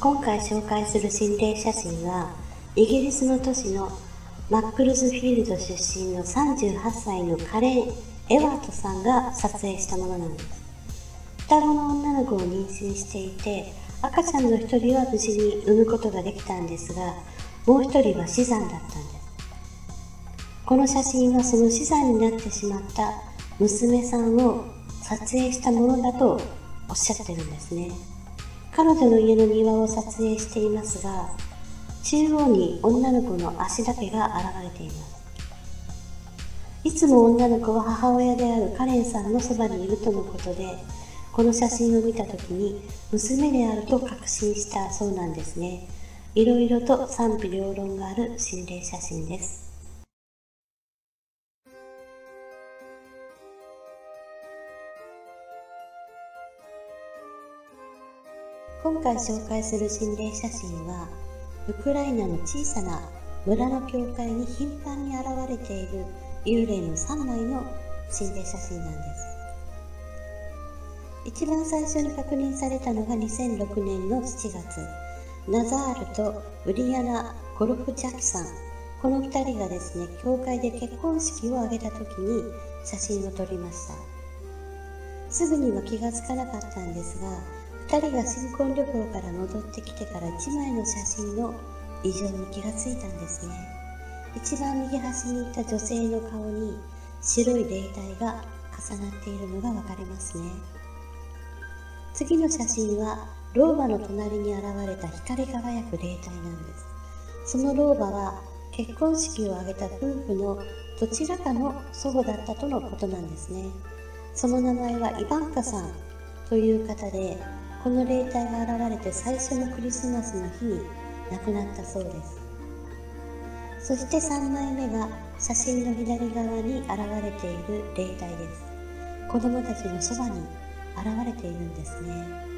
今回紹介する心霊写真はイギリスの都市のマックルズフィールド出身の38歳のカレン・エワートさんが撮影したものなんです。双子の女の子を妊娠していて赤ちゃんの1人は無事に産むことができたんですがもう1人は死産だったんです。この写真はその死産になってしまった娘さんを撮影したものだとおっしゃってるんですね。彼女の家の庭を撮影していますが中央に女の子の足だけが現れています。いつも女の子は母親であるカレンさんのそばにいるとのことでこの写真を見た時に娘であると確信したそうなんですね。いろいろと賛否両論がある心霊写真です。今回紹介する心霊写真はウクライナの小さな村の教会に頻繁に現れている幽霊の3枚の心霊写真なんです。一番最初に確認されたのが2006年の7月。ナザールとウリアナ・ゴルフジャキさんこの2人がですね教会で結婚式を挙げた時に写真を撮りました。すぐには気がつかなかったんですが2人が新婚旅行から戻ってきてから1枚の写真の異常に気がついたんですね。一番右端にいた女性の顔に白い霊体が重なっているのが分かりますね。次の写真は老婆の隣に現れた光り輝く霊体なんです。その老婆は結婚式を挙げた夫婦のどちらかの祖母だったとのことなんですね。その名前はイバンカさんという方でこの霊体が現れて最初のクリスマスの日に亡くなったそうです。そして3枚目が写真の左側に現れている霊体です。子供たちのそばに現れているんですね。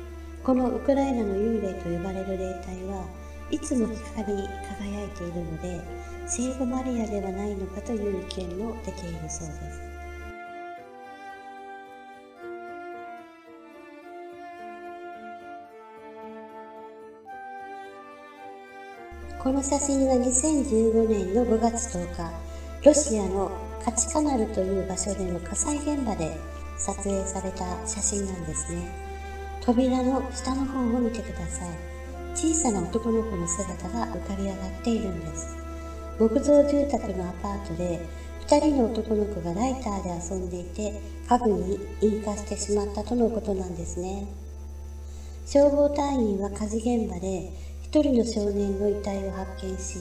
このウクライナの幽霊と呼ばれる霊体はいつも光り輝いているので聖母マリアではないのかという意見も出ているそうです。この写真は2015年の5月10日、ロシアのカチカナルという場所での火災現場で撮影された写真なんですね。扉の下の方を見てください。小さな男の子の姿が浮かび上がっているんです。木造住宅のアパートで2人の男の子がライターで遊んでいて家具に引火してしまったとのことなんですね。消防隊員は火事現場で1人の少年の遺体を発見し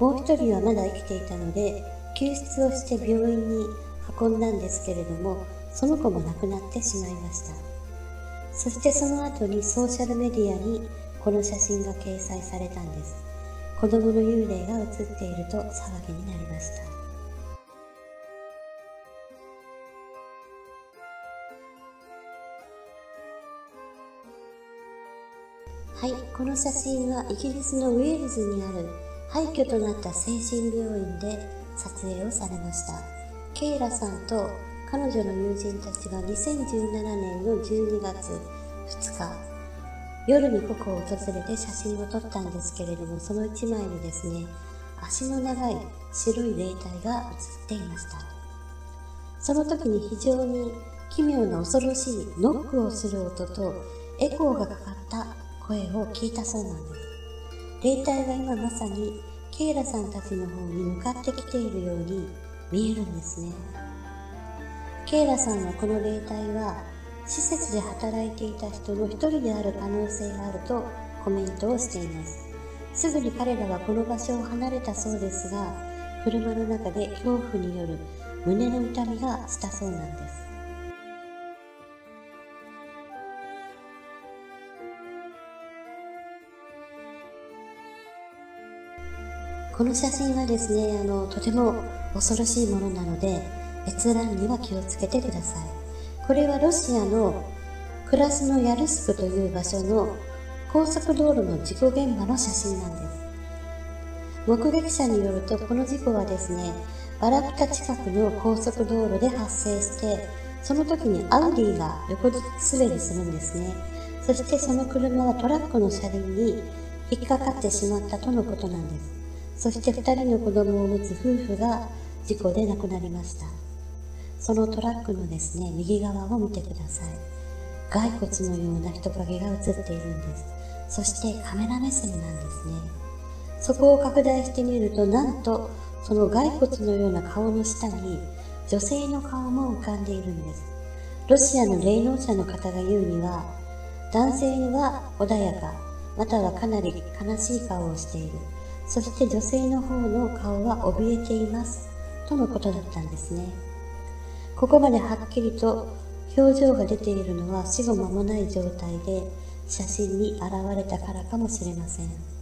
もう1人はまだ生きていたので救出をして病院に運んだんですけれどもその子も亡くなってしまいました。そしてその後にソーシャルメディアにこの写真が掲載されたんです。子供の幽霊が写っていると騒ぎになりました。はい、この写真はイギリスのウェールズにある廃墟となった精神病院で撮影をされました。ケイラさんと彼女の友人たちは2017年の12月2日、夜にここを訪れて写真を撮ったんですけれども、その1枚にですね、足の長い白い霊体が写っていました。その時に非常に奇妙な恐ろしいノックをする音とエコーがかかった声を聞いたそうなんです。霊体は今まさにケイラさんたちの方に向かってきているように見えるんですね。ケイラさんはこの霊体は施設で働いていた人の一人である可能性があるとコメントをしています。すぐに彼らはこの場所を離れたそうですが、車の中で恐怖による胸の痛みがしたそうなんです。この写真はですね、あの、とても恐ろしいものなので、閲覧には気をつけてください。これはロシアのクラスノヤルスクという場所の高速道路の事故現場の写真なんです。目撃者によると、この事故はですね、バラクタ近くの高速道路で発生して、その時にアウディが横滑りするんですね。そしてその車はトラックの車輪に引っかかってしまったとのことなんですそして2人の子供を持つ夫婦が事故で亡くなりました。そのトラックのですね右側を見てください。骸骨のような人影が映っているんです。そしてカメラ目線なんですね。そこを拡大してみるとなんとその骸骨のような顔の下に女性の顔も浮かんでいるんです。ロシアの霊能者の方が言うには男性は穏やかまたはかなり悲しい顔をしている。そして女性の方の顔は怯えていますとのことだったんですねここまではっきりと表情が出ているのは死後間もない状態で写真に現れたからかもしれません。